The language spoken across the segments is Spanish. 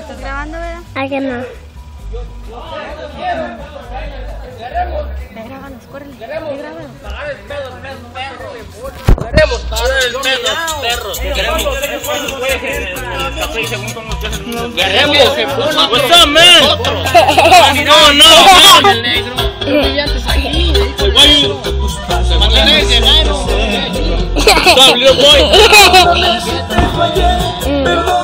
¿Estás grabando, verdad? ¿A que no? Grábanos. Queremos el perros. Queremos Queremos que What's up, man? No, no, el negro. Va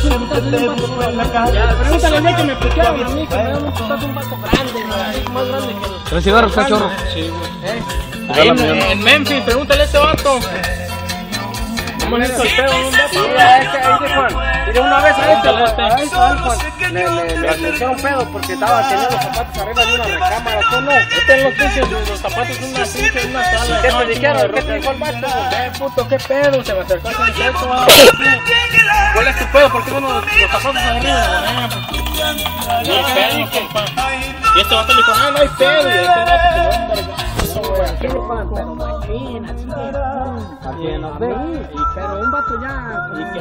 Pregúntale a que me a dieron un un vato grande, más grande que Tres cigarros, cachorro. Ahí en, en Memphis, pregúntale a este vato. ¿Cómo es esto va? Mira, este, de Juan. De una vez a este, a este, Juan, le, pedo porque estaba teniendo los zapatos arriba de una recámara. Este los los zapatos de una pinche, una sala. ¿Qué? ¿Qué pedo, se me acercó a hacer eso. ¿Cuál es tu pedo? ¿Por qué los zapatos arriba? Eh, pues, No hay pedo, compa. Y este vato le dijo, ah, no hay pedo. Y este vato se lo va a nos vean. Pero un vato ya. Y que,